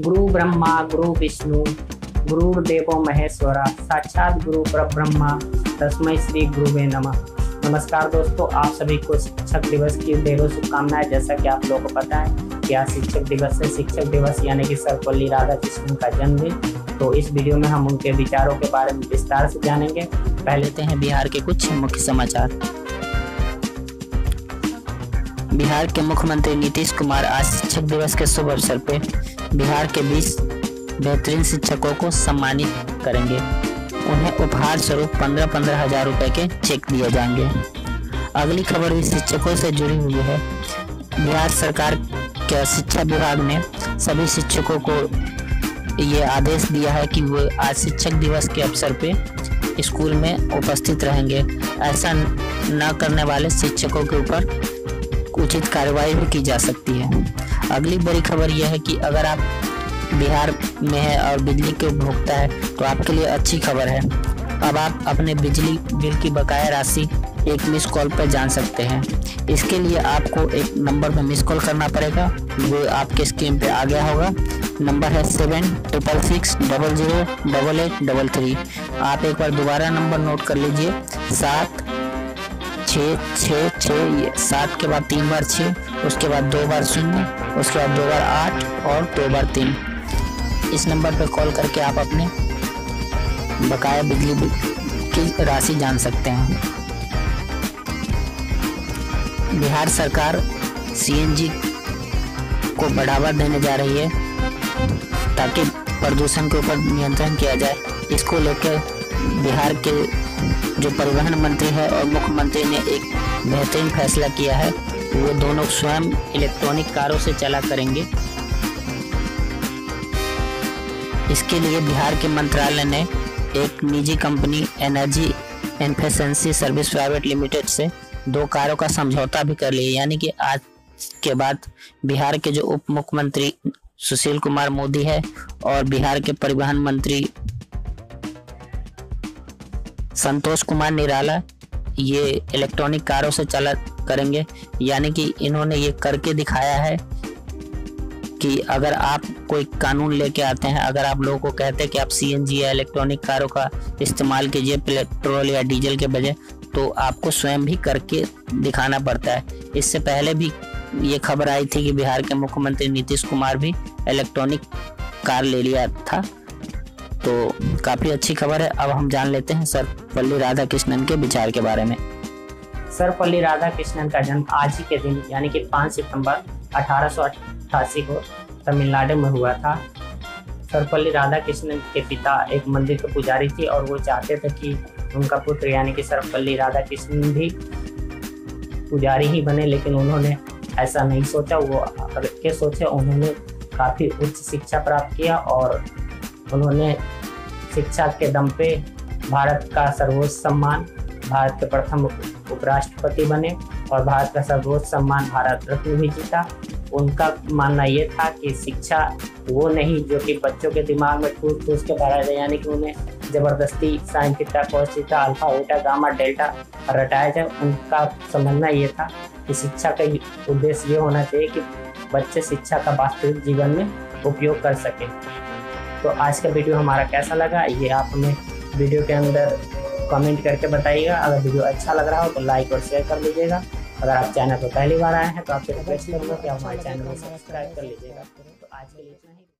गुरु ब्रह्मा, गुरु विष्णु गुरुर्देवो महेश्वरा, साक्षात गुरु पर ब्रह्मा तस्मय श्री गुरुवे नमः। नमस्कार दोस्तों, आप सभी को शिक्षक दिवस की ढेरों शुभकामनाएँ। जैसा कि आप लोगों को पता है कि आज शिक्षक दिवस है। शिक्षक दिवस यानी कि सर्वपल्ली राधा कृष्ण का जन्मदिन। तो इस वीडियो में हम उनके विचारों के बारे में विस्तार से जानेंगे। पहले हैं बिहार के कुछ मुख्य समाचार। बिहार के मुख्यमंत्री नीतीश कुमार आज शिक्षक दिवस के शुभ अवसर पर बिहार के 20 बेहतरीन शिक्षकों को सम्मानित करेंगे। उन्हें उपहार स्वरूप पंद्रह पंद्रह हज़ार रुपए के चेक दिए जाएँगे। अगली खबर भी शिक्षकों से जुड़ी हुई है। बिहार सरकार के शिक्षा विभाग ने सभी शिक्षकों को ये आदेश दिया है कि वो आज शिक्षक दिवस के अवसर पे स्कूल में उपस्थित रहेंगे। ऐसा न करने वाले शिक्षकों के ऊपर उचित कार्रवाई भी की जा सकती है। अगली बड़ी खबर यह है कि अगर आप बिहार में है और बिजली के उपभोक्ता है तो आपके लिए अच्छी खबर है। अब आप अपने बिजली बिल की बकाया राशि एक मिस कॉल पर जान सकते हैं। इसके लिए आपको एक नंबर पर मिस कॉल करना पड़ेगा। वो आपके स्क्रीन पे आ गया होगा। नंबर है seven triple six double zero double eight double three. आप एक बार दोबारा नंबर नोट कर लीजिए। सात छः छः छः सात के बाद तीन बार छः, उसके बाद दो बार शून्य, उसके बाद दो बार आठ और दो बार तीन। इस नंबर पर कॉल करके आप अपने बकाया बिजली बिल की राशि जान सकते हैं। बिहार सरकार सीएनजी को बढ़ावा देने जा रही है, ताकि प्रदूषण के ऊपर नियंत्रण किया जाए। इसको लेकर बिहार के जो परिवहन मंत्री है और मुख्यमंत्री ने एक बेहतरीन फैसला किया है, वो दोनों स्वयं इलेक्ट्रॉनिक कारों से चला करेंगे। इसके लिए बिहार के मंत्रालय ने एक निजी company energy efficiency service private limited से दो कारों का समझौता भी कर लिया, यानी कि आज के बाद बिहार के जो उप मुख्यमंत्री सुशील कुमार मोदी है और बिहार के परिवहन मंत्री संतोष कुमार निराला ये इलेक्ट्रॉनिक कारों से चला करेंगे। यानी कि इन्होंने ये करके दिखाया है कि अगर आप कोई कानून लेके आते हैं, अगर आप लोगों को कहते हैं कि आप सीएनजी या इलेक्ट्रॉनिक कारों का इस्तेमाल कीजिए पेट्रोल या डीजल के बजाय तो आपको स्वयं भी करके दिखाना पड़ता है। इससे पहले भी ये खबर आई थी कि बिहार के मुख्यमंत्री नीतीश कुमार भी इलेक्ट्रॉनिक कार ले लिया था। तो काफ़ी अच्छी खबर है। अब हम जान लेते हैं सर पल्ली राधा कृष्णन के विचार के बारे में। सर्वपल्ली राधा कृष्णन का जन्म आज ही के दिन, यानी कि 5 सितंबर अठारह सौ अट्ठासी को तमिलनाडु में हुआ था। सर्वपल्ली राधा कृष्णन के पिता एक मंदिर के पुजारी थे और वो चाहते थे कि उनका पुत्र, यानी कि सर्वपल्ली राधा कृष्णन भी पुजारी ही बने, लेकिन उन्होंने ऐसा नहीं सोचा। वो के सोचे, उन्होंने काफ़ी उच्च शिक्षा प्राप्त किया और उन्होंने शिक्षा के दम पे भारत का सर्वोच्च सम्मान, भारत के प्रथम उपराष्ट्रपति बने और भारत का सर्वोच्च सम्मान भारत रत्न भी जीता। उनका मानना ये था कि शिक्षा वो नहीं जो कि बच्चों के दिमाग में ठूस ठूस के भरा जाए यानी कि उन्हें ज़बरदस्ती sine theta cos theta alpha beta gamma, delta रटाया जाए। उनका समझना ये था कि शिक्षा का उद्देश्य ये होना चाहिए कि बच्चे शिक्षा का वास्तविक जीवन में उपयोग कर सकें। तो आज का वीडियो हमारा कैसा लगा, ये आप हमें वीडियो के अंदर कमेंट करके बताइएगा। अगर वीडियो अच्छा लग रहा हो तो लाइक और शेयर कर लीजिएगा। अगर आप चैनल पर पहली बार आए हैं तो आपसे रिक्वेस्ट करूँगा कि आप हमारे चैनल को सब्सक्राइब कर लीजिएगा। तो आज के लिए इतना ही।